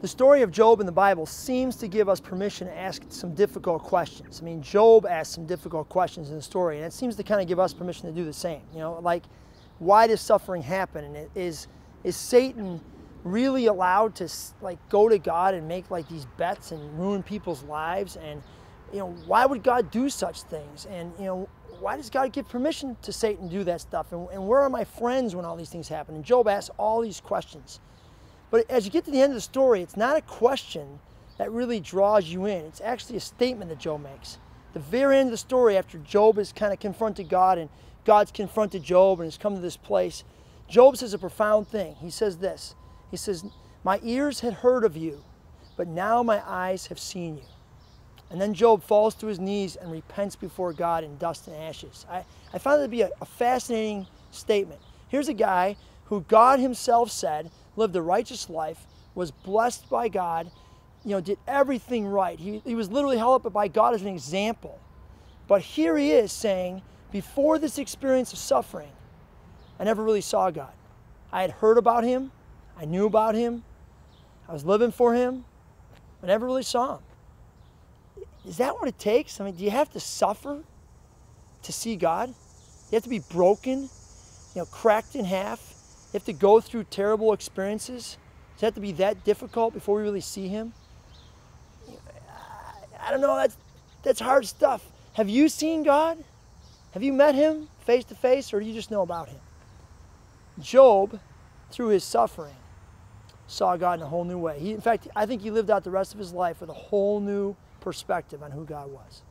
The story of Job in the Bible seems to give us permission to ask some difficult questions. I mean, Job asked some difficult questions in the story, and it seems to kind of give us permission to do the same. You know, like, why does suffering happen? And is is Satan really allowed to like go to God and make like these bets and ruin people's lives? And you know, why would God do such things? And you know, why does God give permission to Satan to do that stuff? And, and where are my friends when all these things happen? And Job asks all these questions. But as you get to the end of the story, it's not a question that really draws you in. It's actually a statement that Job makes. The very end of the story, after Job has kind of confronted God and God's confronted Job and has come to this place, Job says a profound thing. He says this He says, My ears had heard of you, but now my eyes have seen you. And then Job falls to his knees and repents before God in dust and ashes. I, I found that to be a, a fascinating statement. Here's a guy who God Himself said lived a righteous life, was blessed by God, you know, did everything right. He, he was literally held up by God as an example. But here he is saying, before this experience of suffering, I never really saw God. I had heard about him, I knew about him, I was living for him, I never really saw him. Is that what it takes? I mean, do you have to suffer to see God? You have to be broken, you know, cracked in half, you have to go through terrible experiences? Does it have to be that difficult before we really see Him? I don't know. That's, that's hard stuff. Have you seen God? Have you met Him face to face, or do you just know about Him? Job, through his suffering, saw God in a whole new way. He, in fact, I think he lived out the rest of his life with a whole new perspective on who God was.